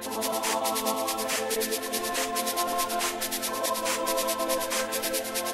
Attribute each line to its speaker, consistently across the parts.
Speaker 1: Thank you.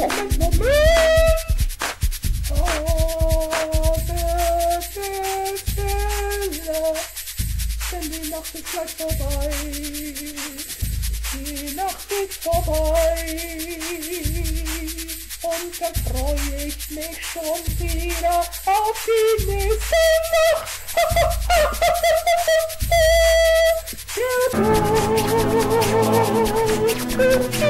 Speaker 1: Moment, Moment! Oh, Fälle, Fälle, denn die Nacht ist gleich vorbei. Die Nacht ist vorbei. Und dann freue ich mich schon wieder auf die nächste Nacht.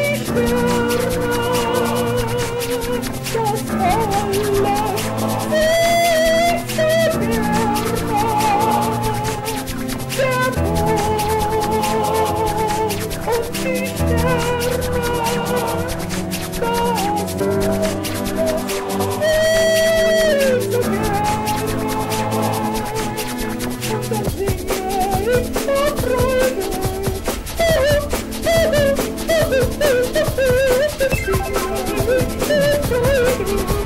Speaker 1: Thank you.